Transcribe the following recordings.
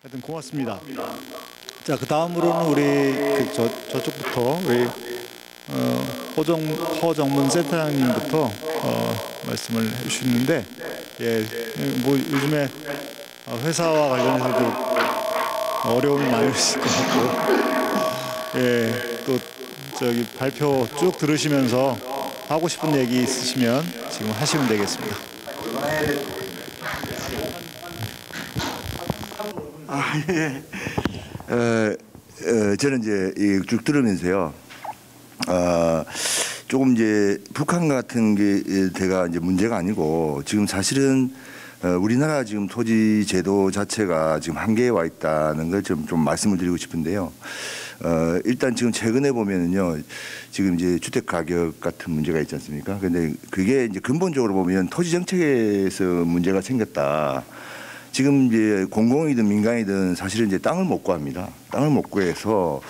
하여튼 고맙습니다. 자, 그 다음으로는 우리 그 저, 저쪽부터 우리 어, 허정 허정문 센터장님부터 어, 말씀을 해주시는데, 예, 뭐 요즘에 어, 회사와 관련해서도 어려움이 있을 것 같고, 예, 또 저기 발표 쭉 들으시면서 하고 싶은 얘기 있으시면 지금 하시면 되겠습니다. 아, 예. 어, 어, 저는 이제 이쭉 들으면서요. 어, 조금 이제 북한 같은 게 대가 이제 문제가 아니고 지금 사실은 어, 우리나라 지금 토지 제도 자체가 지금 한계에 와 있다는 걸좀 좀 말씀을 드리고 싶은데요. 어, 일단 지금 최근에 보면은요, 지금 이제 주택 가격 같은 문제가 있지 않습니까? 근데 그게 이제 근본적으로 보면 토지 정책에서 문제가 생겼다. 지금 이제 공공이든 민간이든 사실은 이제 땅을 못 구합니다. 땅을 못 구해서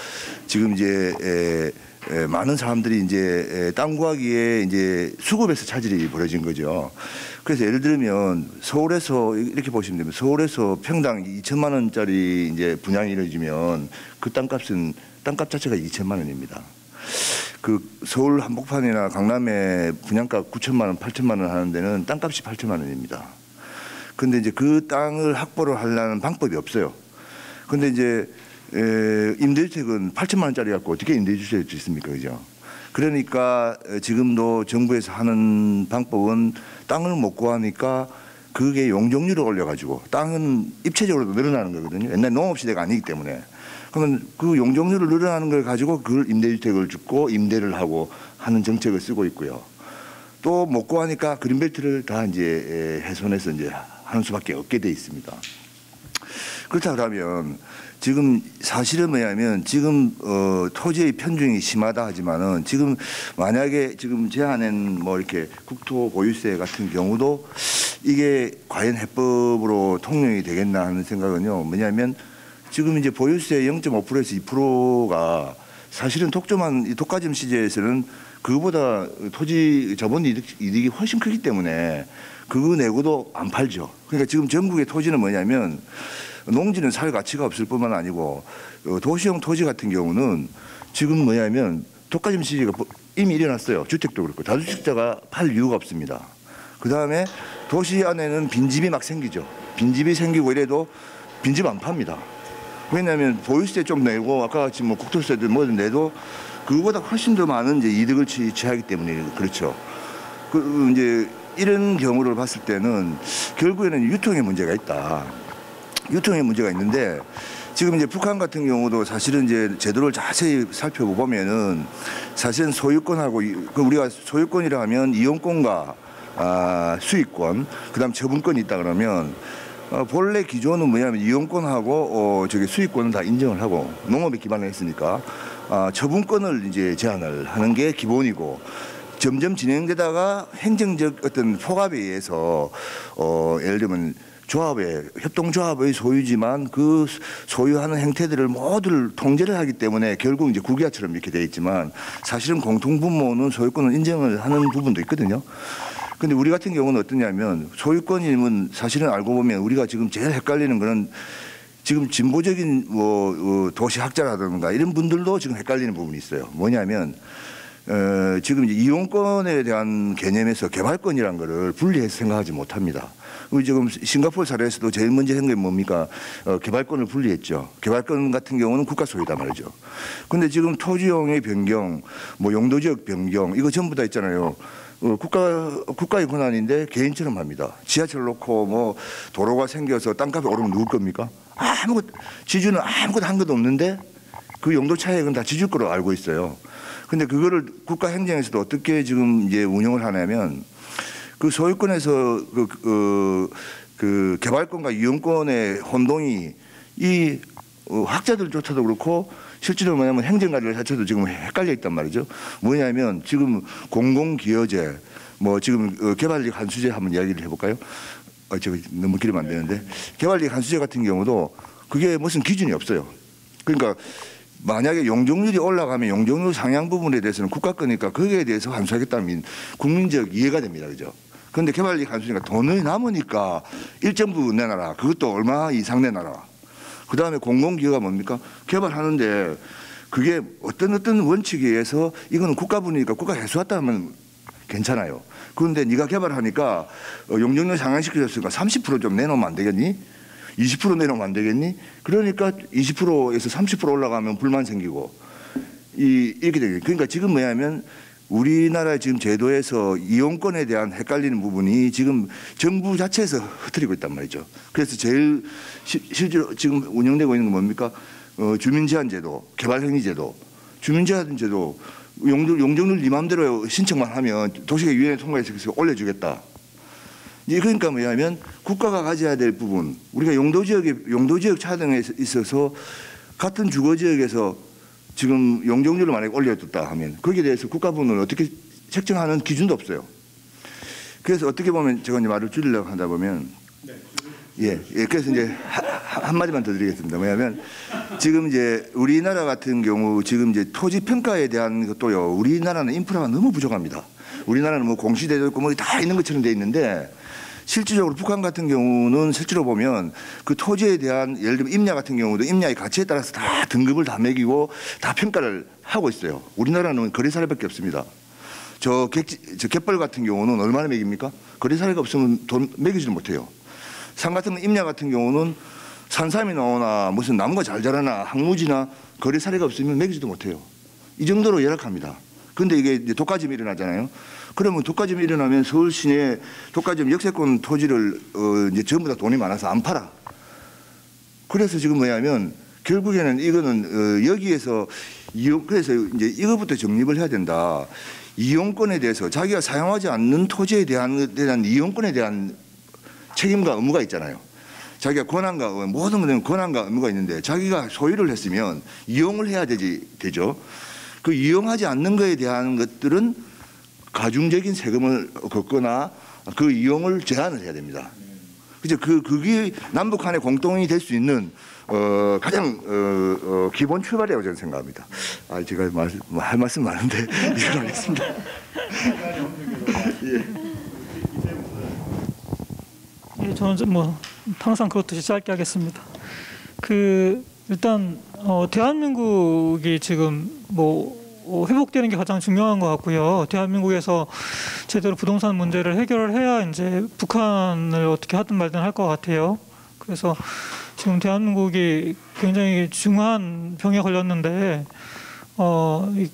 지금 이제 에, 에, 많은 사람들이 이제 에, 땅 구하기에 이제 수급에서 차질이 벌어진 거죠. 그래서 예를 들면 서울에서 이렇게 보시면 됩니다. 서울에서 평당 2천만 원짜리 이제 분양이 이루어지면 그 땅값은 땅값 자체가 2천만 원입니다. 그 서울 한복판이나 강남에 분양가 9천만 원, 8천만 원 하는 데는 땅값이 8천만 원입니다. 근데 이제 그 땅을 확보를 하려는 방법이 없어요. 근데 이제 에, 임대주택은 8천만 원짜리 갖고 어떻게 주실 수 있습니까, 그죠? 그러니까 에, 지금도 정부에서 하는 방법은 땅을 못 구하니까 그게 용적률을 올려가지고 땅은 입체적으로 늘어나는 거거든요. 옛날 농업시대가 아니기 때문에. 그러면 그 용적률을 늘어나는 걸 가지고 그걸 임대주택을 짓고 임대를 하고 하는 정책을 쓰고 있고요. 또 못 구하니까 그린벨트를 다 이제 에, 훼손해서 이제 하는 수밖에 없게 돼 있습니다. 그렇다 그러면 지금 사실은 뭐냐면 지금 어, 토지의 편중이 심하다 하지만은 지금 만약에 지금 제안한 뭐 이렇게 국토 보유세 같은 경우도 이게 과연 해법으로 통용이 되겠나 하는 생각은요. 뭐냐면 지금 이제 보유세 0.5%에서 2%가 사실은 독점한 이 독과점 시제에서는 그거보다 토지 자본 이득, 이득이 훨씬 크기 때문에 그거 내고도 안 팔죠. 그러니까 지금 전국의 토지는 뭐냐면 농지는 살 가치가 없을 뿐만 아니고 어, 도시형 토지 같은 경우는 지금 뭐냐면 독과점 시기가 이미 일어났어요. 주택도 그렇고 다주택자가 팔 이유가 없습니다. 그 다음에 도시 안에는 빈집이 막 생기죠. 빈집이 생기고 이래도 빈집 안 팝니다. 왜냐하면 보유세 좀 내고 아까 같이 뭐 국토세도 뭐든 내도 그거보다 훨씬 더 많은 이제 이득을 취, 취하기 때문에 그렇죠. 그 이제 이런 경우를 봤을 때는 결국에는 유통의 문제가 있다. 유통의 문제가 있는데 지금 이제 북한 같은 경우도 사실은 이제 제도를 자세히 살펴보면은 사실은 소유권하고 이- 그 우리가 소유권이라 하면 이용권과 아, 수익권, 그다음 처분권이 있다 그러면 어, 본래 기존은 뭐냐면 이용권하고 어, 저기 수익권은 다 인정을 하고 농업에 기반을 했으니까 아, 처분권을 이제 제한을 하는 게 기본이고 점점 진행되다가 행정적 어떤 포갑에 의해서 어, 예를 들면 조합의 협동조합의 소유지만 그 소유하는 행태들을 모두를 통제를 하기 때문에 결국 이제 국유화처럼 이렇게 돼 있지만 사실은 공통분모는 소유권을 인정을 하는 부분도 있거든요. 근데 우리 같은 경우는 어떠냐면 소유권이면 사실은 알고 보면 우리가 지금 제일 헷갈리는 거는 지금 진보적인 뭐 어, 도시학자라든가 이런 분들도 지금 헷갈리는 부분이 있어요. 뭐냐면 어, 지금 이제 이용권에 대한 개념에서 개발권이란 거를 분리해서 생각하지 못합니다. 우리 지금 싱가포르 사례에서도 제일 먼저 한 게 뭡니까? 어, 개발권을 분리했죠. 개발권 같은 경우는 국가 소유다 말이죠. 근데 지금 토지용의 변경, 뭐 용도지역 변경 이거 전부 다 있잖아요. 어, 국가 국가의 권한인데 개인처럼 합니다. 지하철 놓고 뭐 도로가 생겨서 땅값이 오르면 누굴 겁니까? 아무것 지주는 아무것도 한 것도 없는데 그 용도 차액은 다 지주 거로 알고 있어요. 근데 그거를 국가 행정에서도 어떻게 지금 이제 운영을 하냐면 그 소유권에서 그, 그, 그 개발권과 이용권의 혼동이 이 어, 학자들조차도 그렇고 실제로 뭐냐면 행정가들 자체도 지금 헷갈려 있단 말이죠. 뭐냐면 지금 공공기여제 뭐 지금 어, 개발력 한수제 한번 이야기를 해볼까요? 어, 저기 너무 길으면 안 되는데 개발력 한수제 같은 경우도 그게 무슨 기준이 없어요. 그러니까 만약에 용적률이 올라가면 용적률 상향 부분에 대해서는 국가 거니까 거기에 대해서 환수하겠다면 국민적 이해가 됩니다. 그죠? 그런데 개발력 한수니까 돈이 남으니까 일정 부분 내놔라. 그것도 얼마 이상 내놔라. 그 다음에 공공기회가 뭡니까? 개발하는데 그게 어떤 어떤 원칙에 의해서 이거는 국가분이니까 국가 해수했다 하면 괜찮아요. 그런데 네가 개발하니까 어, 용적률 상향시켜줬으니까 30%좀 내놓으면 안 되겠니? 20% 내놓으면 안 되겠니? 그러니까 20%에서 30% 올라가면 불만 생기고 이 이렇게 되게 그러니까 지금 뭐냐면 우리나라 지금 제도에서 이용권에 대한 헷갈리는 부분이 지금 정부 자체에서 흐트리고 있단 말이죠. 그래서 제일 시, 실제로 지금 운영되고 있는 건 뭡니까? 어, 주민제한제도, 개발행위제도, 주민제한제도 용적, 용적률 네 맘대로 신청만 하면 도시계획위원회 통과해서 올려주겠다. 이제 그러니까 뭐냐면 국가가 가져야 될 부분 우리가 용도지역에 용도지역 차등에 있어서 같은 주거지역에서 지금 용적률을 만약에 올려뒀다 하면 거기에 대해서 국가분을 어떻게 책정하는 기준도 없어요. 그래서 어떻게 보면 제가 이제 말을 줄이려고 하다 보면 예, 예 그래서 이제 하- 한 마디만 더 드리겠습니다. 뭐냐면 지금 이제 우리나라 같은 경우 지금 이제 토지 평가에 대한 것도요. 우리나라는 인프라가 너무 부족합니다. 우리나라는 뭐 공시대도 있고 뭐 다 있는 것처럼 돼 있는데 실질적으로 북한 같은 경우는 실제로 보면 그 토지에 대한 예를 들면 임야 같은 경우도 임야의 가치에 따라서 다 등급을 다 매기고 다 평가를 하고 있어요. 우리나라는 거래사례밖에 없습니다. 저, 객지, 저 갯벌 같은 경우는 얼마나 매깁니까? 거래사례가 없으면 돈 매기지도 못해요. 산 같은 거, 임야 같은 경우는 산삼이 나오나 무슨 나무가 잘 자라나 항무지나 거래사례가 없으면 매기지도 못해요. 이 정도로 열악합니다. 근데 이게 독과점이 일어나잖아요. 그러면 독과점이 일어나면 서울 시내 독과점 역세권 토지를 어 이제 전부 다 돈이 많아서 안 팔아. 그래서 지금 뭐냐면 결국에는 이거는 어 여기에서 이용 그래서 이제 이거부터 정립을 해야 된다. 이용권에 대해서 자기가 사용하지 않는 토지에 대한 대한 이용권에 대한 책임과 의무가 있잖아요. 자기가 권한과 의- 모든 것은 권한과 의무가 있는데 자기가 소유를 했으면 이용을 해야 되지 되죠. 그 이용하지 않는 것에 대한 것들은 가중적인 세금을 걷거나 그 이용을 제한을 해야 됩니다. 그죠? 그 그게 남북 한의 공통이 될 수 있는 어, 가장 어, 어, 기본 출발이라고 저는 생각합니다. 아 제가 말, 할 말씀 많은데 이걸 하겠습니다. 예, 저는 좀뭐 항상 그렇듯이 짧게 하겠습니다. 그 일단 어, 대한민국이 지금 뭐 어, 회복되는 게 가장 중요한 것 같고요. 대한민국에서 제대로 부동산 문제를 해결을 해야 이제 북한을 어떻게 하든 말든 할 것 같아요. 그래서 지금 대한민국이 굉장히 중한 병에 걸렸는데 어, 이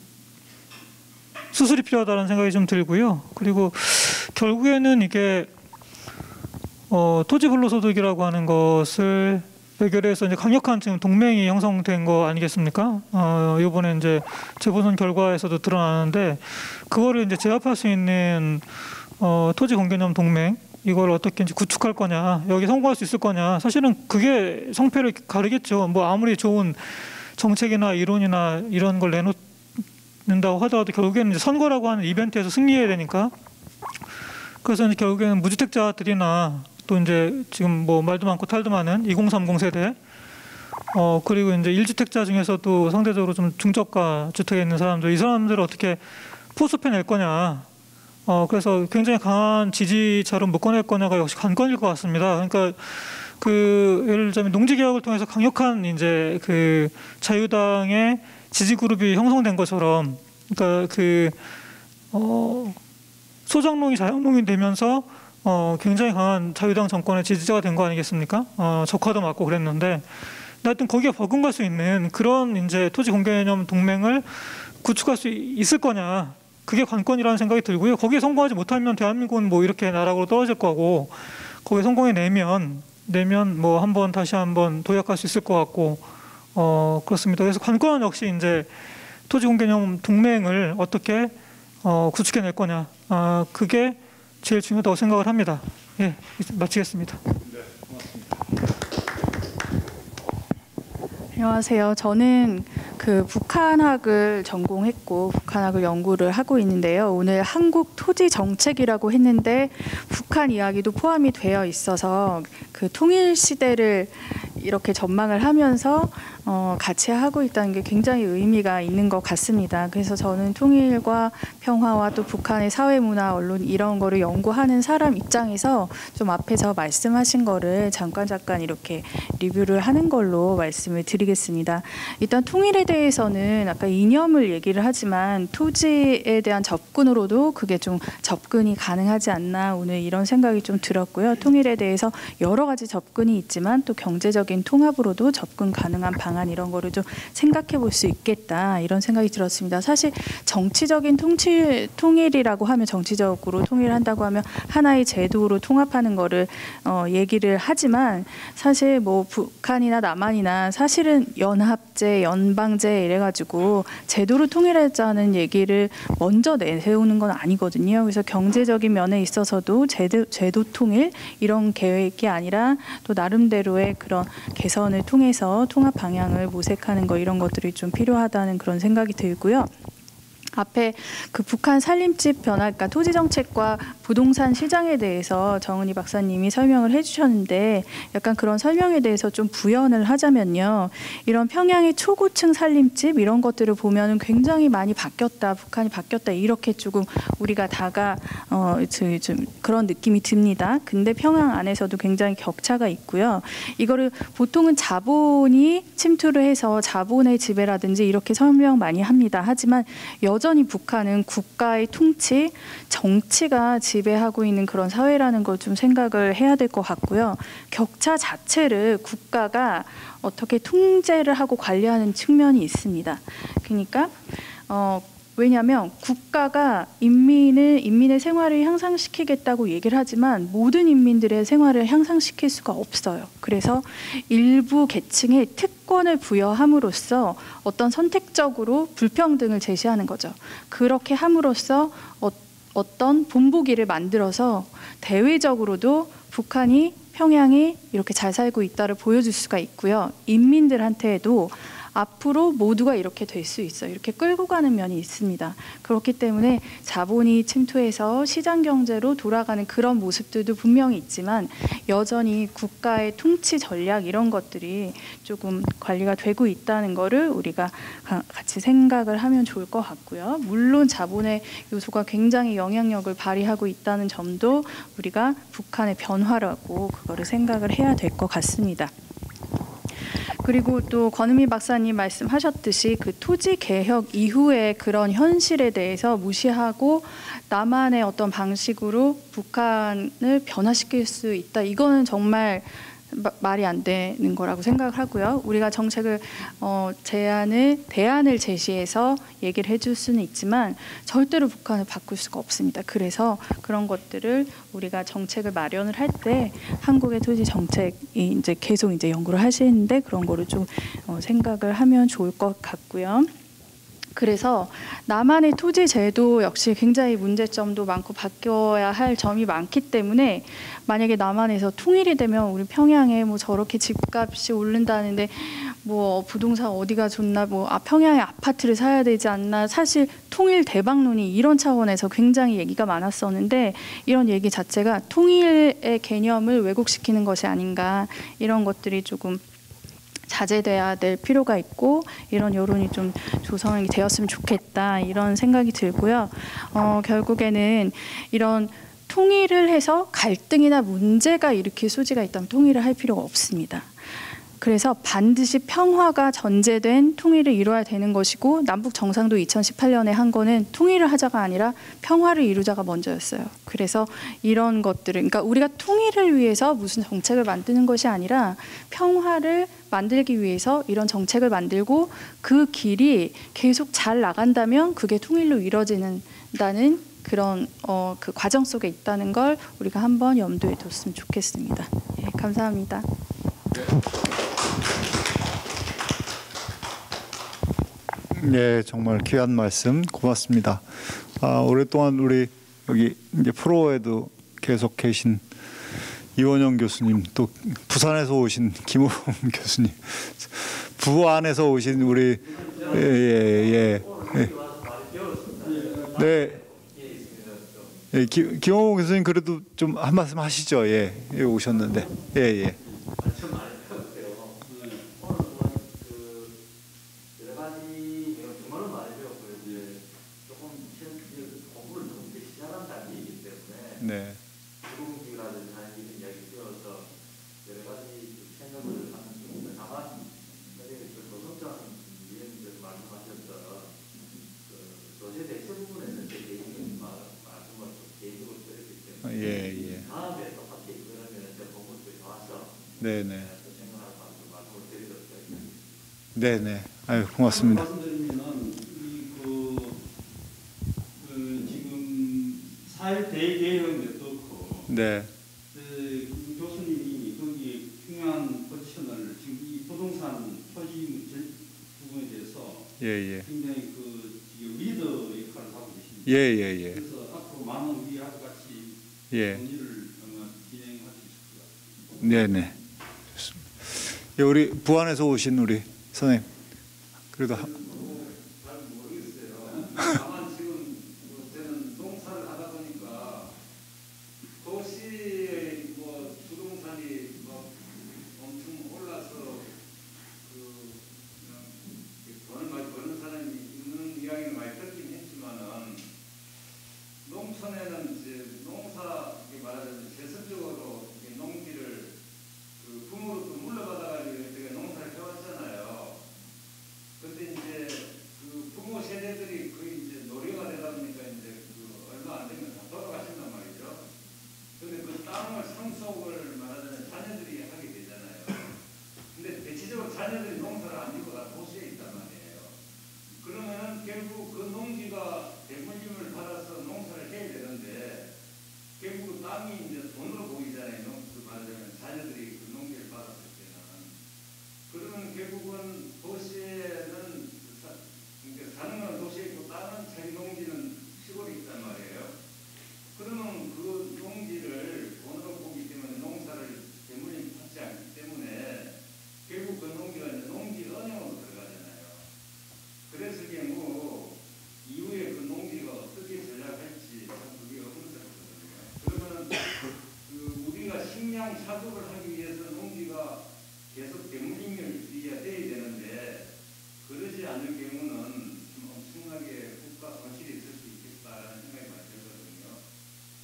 수술이 필요하다는 생각이 좀 들고요. 그리고 결국에는 이게 어, 토지 불로소득이라고 하는 것을 해결해서 이제 강력한 지금 동맹이 형성된 거 아니겠습니까? 어, 이번에 이제 재보선 결과에서도 드러나는데 그거를 이제 제압할 수 있는 어, 토지 공개념 동맹 이걸 어떻게 이제 구축할 거냐 여기 성공할 수 있을 거냐 사실은 그게 성패를 가르겠죠. 뭐 아무리 좋은 정책이나 이론이나 이런 걸 내놓는다고 하더라도 결국에는 이제 선거라고 하는 이벤트에서 승리해야 되니까 그래서 이제 결국에는 무주택자들이나 또 이제 지금 뭐 말도 많고 탈도 많은 2030 세대 어 그리고 이제 1주택자 중에서도 상대적으로 좀 중저가 주택에 있는 사람들 이 사람들을 어떻게 포섭해 낼 거냐 어 그래서 굉장히 강한 지지자로 묶어낼 거냐가 역시 관건일 것 같습니다. 그러니까 그 예를 들자면 농지 개혁을 통해서 강력한 이제 그 자유당의 지지 그룹이 형성된 것처럼 그러니까 그 어 소장농이 자영농이 되면서 어, 굉장히 강한 자유당 정권의 지지자가 된 거 아니겠습니까? 어, 적화도 맞고 그랬는데 하여튼 거기에 버금갈 수 있는 그런 이제 토지 공개념 동맹을 구축할 수 있을 거냐 그게 관건이라는 생각이 들고요. 거기에 성공하지 못하면 대한민국은 뭐 이렇게 나락으로 떨어질 거고 거기에 성공해내면 내면 뭐 한번 다시 한번 도약할 수 있을 것 같고 어 그렇습니다. 그래서 관건은 역시 이제 토지 공개념 동맹을 어떻게 어, 구축해낼 거냐 아 그게 제일 중요하다고 생각을 합니다. 예 마치겠습니다. 안녕하세요. 저는 그 북한학을 전공했고 북한학을 연구를 하고 있는데요. 오늘 한국 토지 정책이라고 했는데 북한 이야기도 포함이 되어 있어서 그 통일 시대를 이렇게 전망을 하면서 어, 같이 하고 있다는 게 굉장히 의미가 있는 것 같습니다. 그래서 저는 통일과 평화와 또 북한의 사회 문화 언론 이런 거를 연구하는 사람 입장에서 좀 앞에서 말씀하신 거를 잠깐 잠깐 이렇게 리뷰를 하는 걸로 말씀을 드리겠습니다. 일단 통일에 대해서는 아까 이념을 얘기를 하지만 토지에 대한 접근으로도 그게 좀 접근이 가능하지 않나 오늘 이런 생각이 좀 들었고요. 통일에 대해서 여러 가지 접근이 있지만 또 경제적인 통합으로도 접근 가능한 방안 이런 거를 좀 생각해 볼 수 있겠다 이런 생각이 들었습니다. 사실 정치적인 통치, 통일이라고 하면 정치적으로 통일한다고 하면 하나의 제도로 통합하는 거를 어, 얘기를 하지만 사실 뭐 북한이나 남한이나 사실은 연합제, 연방제 이래가지고 제도로 통일하자는 얘기를 먼저 내세우는 건 아니거든요. 그래서 경제적인 면에 있어서도 제도, 제도 통일 이런 계획이 아니라 또 나름대로의 그런 개선을 통해서 통합 방향 을 모색하는 거 이런 것들이 좀 필요하다는 그런 생각이 들고요. 앞에 그 북한 살림집 변화, 그러니까 토지 정책과 부동산 시장에 대해서 정은희 박사님이 설명을 해주셨는데 약간 그런 설명에 대해서 좀 부연을 하자면요. 이런 평양의 초고층 살림집 이런 것들을 보면은 굉장히 많이 바뀌었다, 북한이 바뀌었다 이렇게 조금 우리가 다가 어, 좀, 좀 그런 느낌이 듭니다. 근데 평양 안에서도 굉장히 격차가 있고요. 이거를 보통은 자본이 침투를 해서 자본의 지배라든지 이렇게 설명 많이 합니다. 하지만 여전 히 북한은 국가의 통치, 정치가 지배하고 있는 그런 사회라는 걸 좀 생각을 해야 될 것 같고요. 격차 자체를 국가가 어떻게 통제를 하고 관리하는 측면이 있습니다. 그러니까 어, 왜냐하면 국가가 인민을 인민의 생활을 향상시키겠다고 얘기를 하지만 모든 인민들의 생활을 향상시킬 수가 없어요. 그래서 일부 계층에 특 권을 부여함으로써 어떤 선택적으로 불평등을 제시하는 거죠. 그렇게 함으로써 어, 어떤 본보기를 만들어서 대외적으로도 북한이 평양이 이렇게 잘 살고 있다를 보여줄 수가 있고요. 인민들한테도 앞으로 모두가 이렇게 될 수 있어요. 이렇게 끌고 가는 면이 있습니다. 그렇기 때문에 자본이 침투해서 시장 경제로 돌아가는 그런 모습들도 분명히 있지만 여전히 국가의 통치 전략 이런 것들이 조금 관리가 되고 있다는 거를 우리가 같이 생각을 하면 좋을 것 같고요. 물론 자본의 요소가 굉장히 영향력을 발휘하고 있다는 점도 우리가 북한의 변화라고 그거를 생각을 해야 될 것 같습니다. 그리고 또 권은미 박사님 말씀하셨듯이 그 토지 개혁 이후의 그런 현실에 대해서 무시하고 남한의 어떤 방식으로 북한을 변화시킬 수 있다. 이거는 정말 마, 말이 안 되는 거라고 생각을 하고요. 우리가 정책을 어, 제안을 대안을 제시해서 얘기를 해줄 수는 있지만 절대로 북한을 바꿀 수가 없습니다. 그래서 그런 것들을 우리가 정책을 마련을 할 때 한국의 토지 정책이 이제 계속 이제 연구를 하시는데 그런 거를 좀 어, 생각을 하면 좋을 것 같고요. 그래서 남한의 토지 제도 역시 굉장히 문제점도 많고 바뀌어야 할 점이 많기 때문에 만약에 남한에서 통일이 되면 우리 평양에 뭐 저렇게 집값이 오른다는데 뭐 부동산 어디가 좋나 뭐 아, 평양에 아파트를 사야 되지 않나. 사실 통일 대박론이 이런 차원에서 굉장히 얘기가 많았었는데 이런 얘기 자체가 통일의 개념을 왜곡시키는 것이 아닌가. 이런 것들이 조금 자제돼야 될 필요가 있고 이런 여론이 좀 조성이 되었으면 좋겠다 이런 생각이 들고요. 어, 결국에는 이런 통일을 해서 갈등이나 문제가 일으킬 소지가 있다면 통일을 할 필요가 없습니다. 그래서 반드시 평화가 전제된 통일을 이루어야 되는 것이고 남북 정상도 2018년에 한 거는 통일을 하자가 아니라 평화를 이루자가 먼저였어요. 그래서 이런 것들을 그러니까 우리가 통일을 위해서 무슨 정책을 만드는 것이 아니라 평화를 만들기 위해서 이런 정책을 만들고 그 길이 계속 잘 나간다면 그게 통일로 이루어지는다는 그런 어, 그 과정 속에 있다는 걸 우리가 한번 염두에 뒀으면 좋겠습니다. 예, 감사합니다. 네, 정말 귀한 말씀 고맙습니다. 아, 오랫동안 우리 여기 이제 프로에도 계속 계신 이원영 교수님, 또 부산에서 오신 김호범 교수님, 부안에서 오신 우리 예예 예 예, 예, 예. 네. 예, 기, 김호범 교수님 그래도 좀 한 말씀 하시죠. 예, 예 오셨는데 예 예. 네. 주공기라든지 하는 이런 이야기 들어서 여러 가지 좀 생각을 하는 중인데 다만 선생님 그 노동장 위원님께서 말씀하셨던 그 조세 대체 부분에는 제 개인적인 말- 말씀을 좀 개인적으로 드렸기 아, 때문에 예, 예. 다음에 똑같이 그러면 제 본부에 나와서 네, 네. 네, 네. 아유, 고맙습니다. 그 지금 사회 대개혁도 그렇고 네. 그김 교수님이 거기 중요한 포지션을 지금 이 부동산 토지 문제 부분에 대해서 예, 예. 굉장히 그 지금 리더 역할을 하고 계십니다. 예, 예, 예. 그래서 앞으로 많은 우리하고 같이 예. 논의를 아마 진행할 수 있을 것 같습니다. 네, 네. 좋습니다. 예, 우리 부안에서 오신 우리 선생님. 그래도 한- 잘 모르겠어요. 다만 지금 뭐 저는 농사를 하다 보니까 도시의 뭐 부동산이 뭐 엄청 올라서 그 그냥 돈을 많이 버는 사람이 있는 이야기를 많이 듣긴 했지만은 농촌에는 이제 농사 이렇게 말하자면 재선적으로 이렇게 농지를 그 부모로부터 물려받아가지고 우리가 농사를 해왔잖아요. 근데 이제 그 부모 세대들이 거의 이제 노령화 되다 보니까 이제 그 얼마 안 되면 다 돌아가신단 말이죠. 근데 그 땅을 상속을 말하자면 자녀들이 하게 되잖아요. 근데 대체적으로 자녀들이 농사를 안 짓고 다 도시에 있단 말이에요. 그러면은 결국 그 농지가 대물림을 받아서 농사를 해야 되는데 결국 땅이 이제 돈으로 보이잖아요. 농, 그 말하자면 자녀들이 그 농지를 받았을 때는. 그러면 결국은 도시에는 사, 그러니까 사는 건 도시에 있고 다른 자기 농지는 시골에 있단 말이에요. 그러면 그 농지를 돈으로 보기 때문에 농사를 대물림 받지 않기 때문에 결국 그 농지가 이제 농지 은행으로 들어가잖아요. 그랬을 경우 이후에 그 농지가 어떻게 전략할지 참 그게 의문스럽거든요. 그러면은 그 우리가 식량 사급을 하기 위해서 농지가 계속 대물림을 돼야 돼야 되는데 그러지 않을 경우는 좀 엄청나게 국가 손실이 있을 수 있겠다라는 생각이 많이 들거든요.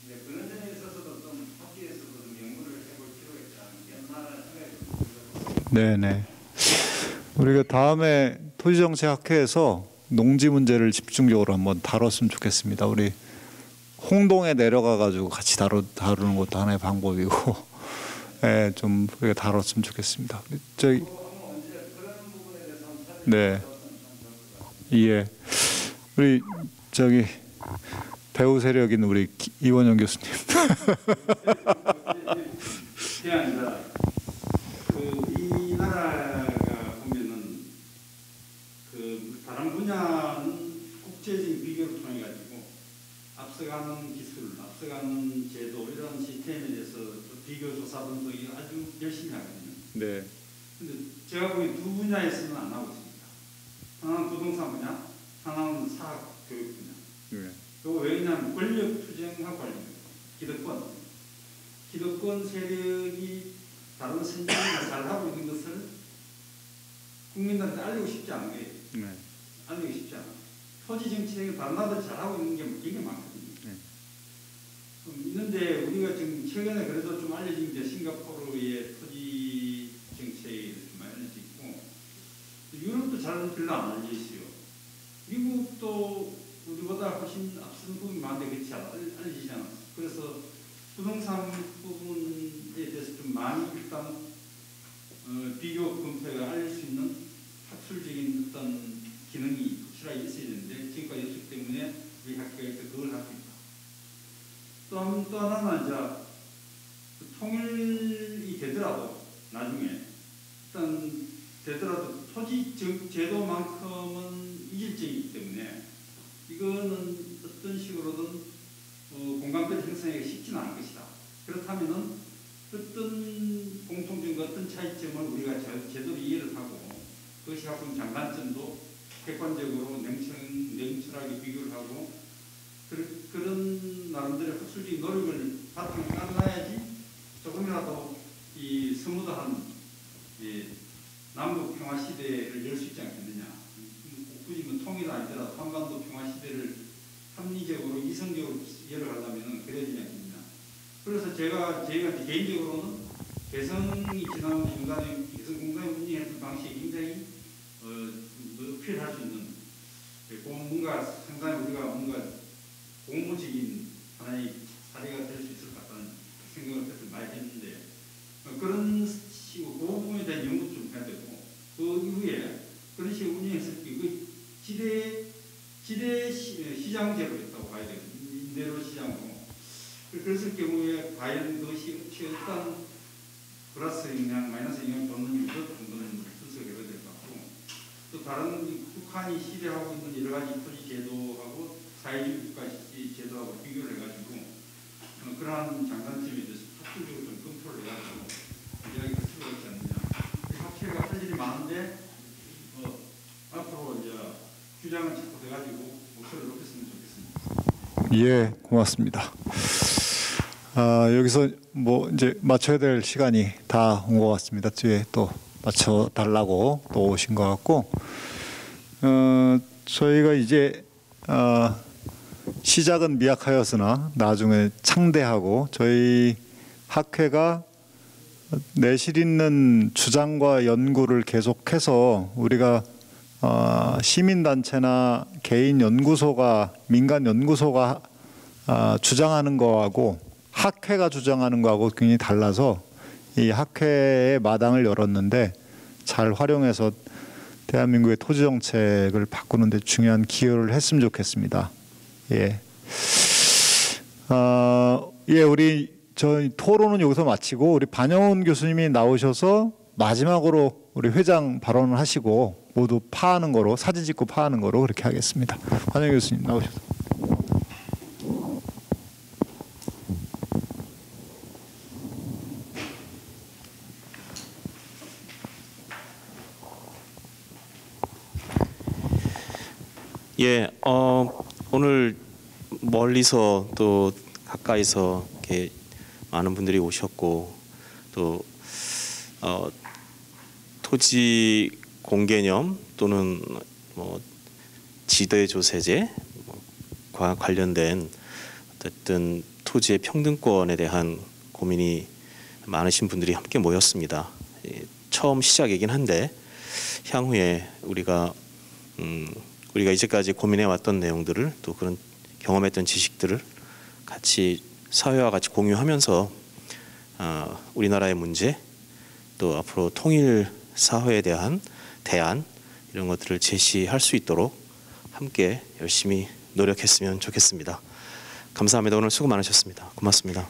근데 그런 점에 있어서도 좀 학계에서도 좀 연구를 해볼 필요가 있지 않겠나라는 생각이 좀 들거든요. 네, 네. 우리가 다음에 토지정책학회에서 농지 문제를 집중적으로 한번 다뤘으면 좋겠습니다. 우리 홍동에 내려가 가지고 같이 다루 다루는 것도 하나의 방법이고, 예, 좀 우리가 다뤘으면 좋겠습니다. 저기, 네, 예, 우리 저기 배우 세력인 우리 기- 이원영 교수님. 그게 아니라 그이 나라가 보면은 그 다른 분야는 비교를 통해 가지고 앞서가는 기술, 앞서가는 제도 이런 시스템에 대해서 또 비교 조사 분석이 아주 열심히 하거든요. 네, 근데 제가 보기엔 두 분야에서는 안 하고 있습니다. 하나는 부동산 분야, 하나는 사학 교육 분야. 네, 그거 왜냐하면 권력 투쟁과 관련 기득권 기득권 세력이 다른 선진국을 잘 하고 있는 것을 국민들한테 알리고 싶지 않은 거예요. 네, 알리고 싶지 않아. 토지 다른 나라들 잘하고 있는 게 굉장히 많거든요. 네. 음, 있는데 우리가 지금 최근에 그래도 좀 알려진 게 싱가포르의 토지 정책이 좀 많이 있고 유럽도 잘 별로 안 있어요. 미국도 우리보다 훨씬 앞선 부분이 많은데 그렇지 않아 알려지지 않았어. 그래서 부동산 부분에 대해서 좀 많이 일단 어, 비교 검토가 알릴 수 있는 학술적인 어떤 기능이 있어야 되는데 지금까지 없기 때문에 우리 학교에서 그걸 할수 있다. 또, 하나는 이제 그 통일이 되더라도 나중에 일단 되더라도 토지 정- 제도만큼은 이질적이기 때문에 이거는 어떤 식으로든 어, 공감대를 형성하기가 쉽지는 않을 것이다. 그렇다면은 어떤 공통점과 어떤 차이점을 우리가 제- 제대로 이해를 하고 그것이 갖고 있는 장단점도 객관적으로 냉철, 냉철하게 비교를 하고 그, 그런 나름대로 학술적인 노력을 바탕에 깔아야지 조금이라도 이 스무드한 이 남북 평화 시대를 열 수 있지 않겠느냐. 음, 굳이 뭐 통일 아니더라도 한반도 평화 시대를 합리적으로 이성적으로 열을 하려면 그래야 되지 않겠느냐. 그래서 제가 이제 개인적으로는 개성이 지나온 중간에 개성 공간에 운영했던 방식이 굉장히 어, 어필할 수 있는 예, 그 뭔가 상당히 우리가 뭔가 공무적인 하나의 사례가 될 수 있을 것 같다는 생각을 그때 많이 했는데 어, 그런 식으로 그 부분에 대한 연구도 좀 해야 되고 그 이후에 그런 식으로 운영했을 때 그 지대 지대 시, 시장 제도였다고 봐야 돼요. 임대료 시장으로. 그랬을 경우에 과연 그것이 어떤 플러스 영향, 마이너스 영향을 줬는 것 정도는 분석해야 될 것 같고 또 다른 이 북한이 시대하고 있는 여러 가지 토지 제도하고 사회주의 국가 시- 제도하고 비교를 해가지고 어, 그러한 장단점에 대해서 합리적으로 좀 검토를 해가지고 이야기가 필요가 있지 않느냐. 이 학회가 할 일이 많은데 어, 앞으로 이제 규정을 자꾸 돼가지고 목소리를 높였으면 좋겠습니다. 예, 고맙습니다. 아, 여기서 뭐 이제 맞춰야 될 시간이 다 온 것 같습니다. 뒤에 또 맞춰 달라고 또 오신 것 같고, 어, 저희가 이제 어, 시작은 미약하였으나 나중에 창대하고 저희 학회가 내실 있는 주장과 연구를 계속해서 우리가 어, 시민단체나 개인 연구소가 민간 연구소가 아, 주장하는 거하고 학회가 주장하는 거하고 굉장히 달라서 이 학회의 마당을 열었는데 잘 활용해서 대한민국의 토지 정책을 바꾸는 데 중요한 기여를 했으면 좋겠습니다. 예. 어, 예, 우리 저희 토론은 여기서 마치고 우리 반영훈 교수님이 나오셔서 마지막으로 우리 회장 발언을 하시고 모두 파하는 거로 사진 찍고 파하는 거로 그렇게 하겠습니다. 반영 교수님 나오셔서. 예, 어, 오늘 멀리서 또 가까이서 이렇게 많은 분들이 오셨고 또 어, 토지 공개념 또는 뭐 지대 조세제 과 관련된 어쨌든 토지의 평등권에 대한 고민이 많으신 분들이 함께 모였습니다. 예, 처음 시작이긴 한데 향후에 우리가 음, 우리가 이제까지 고민해 왔던 내용들을 또 그런 경험했던 지식들을 같이 사회와 같이 공유하면서 아, 우리나라의 문제 또 앞으로 통일 사회에 대한 대안 이런 것들을 제시할 수 있도록 함께 열심히 노력했으면 좋겠습니다. 감사합니다. 오늘 수고 많으셨습니다. 고맙습니다.